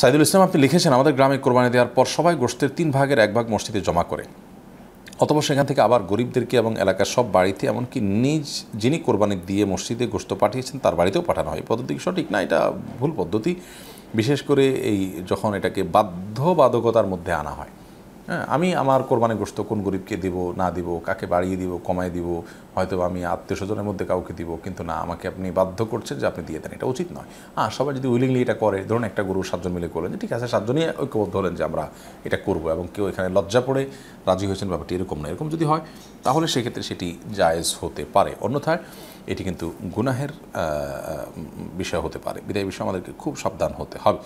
সাইদুল ইসলাম, আপনি লিখেছেন, আমাদের গ্রামে কোরবানি দেওয়ার পর সবাই গোষ্ঠের তিন ভাগের এক ভাগ মসজিদে জমা করে। অথবা সেখান থেকে আবার গরিবদেরকে এবং এলাকার সব বাড়িতে, এমনকি নিজ, যিনি কোরবানি দিয়ে মসজিদে গোস্ত পাঠিয়েছেন, তার বাড়িতেও পাঠানো হয়। পদ্ধতি সঠিক? না, এটা ভুল পদ্ধতি। বিশেষ করে এই যখন এটাকে বাধ্যবাধকতার মধ্যে আনা হয়। হ্যাঁ আমি আমার কোরবানি গোস্ত কোন গরিবকে দিব, না দিব, কাকে বাড়িয়ে দিব, কমায় দিব হয়তো আমি আত্মীয় স্বজনের মধ্যে কাউকে দিব, কিন্তু না, আমাকে আপনি বাধ্য করছেন যে আপনি দিয়ে দেন, এটা উচিত নয়। হ্যাঁ সবাই যদি উইলিংলি এটা করে, ধরুন একটা গরু সাতজন মিলে করলেন, যে ঠিক আছে, সাতজনই ঐক্যবদ্ধ হলেন যে আমরা এটা করব, এবং কেউ এখানে লজ্জা পড়ে রাজি হয়েছেন, ব্যাপারটি এরকম না, এরকম যদি হয়, তাহলে সেক্ষেত্রে সেটি জায়েজ হতে পারে। অন্যথায় এটি কিন্তু গুনাহের বিষয় হতে পারে। বিদায় বিষয়ে আমাদেরকে খুব সাবধান হতে হবে।